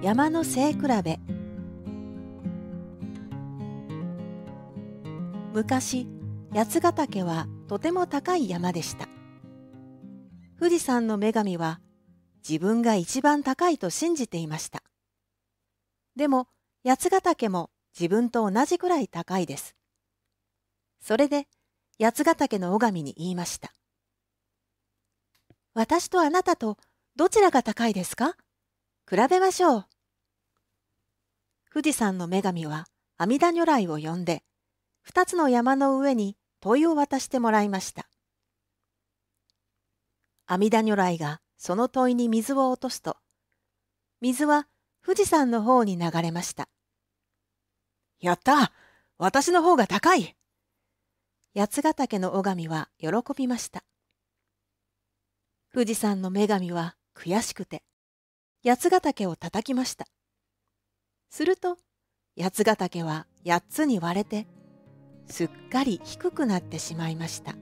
山の背比べ。昔八ヶ岳はとても高い山でした。富士山の女神は自分が一番高いと信じていました。でも八ヶ岳も自分と同じくらい高いです。それで八ヶ岳の女神に言いました私とあなたとどちらが高いですか？比べましょう。富士山の女神は阿弥陀如来を呼んで、二つの山の上に問いを渡してもらいました。阿弥陀如来がその問いに水を落とすと、水は富士山の方に流れました。やった私の方が高い八ヶ岳の女神は喜びました。富士山の女神は悔しくて、八ヶ岳を叩きました。すると、八ヶ岳は8つに割れて、すっかり低くなってしまいました。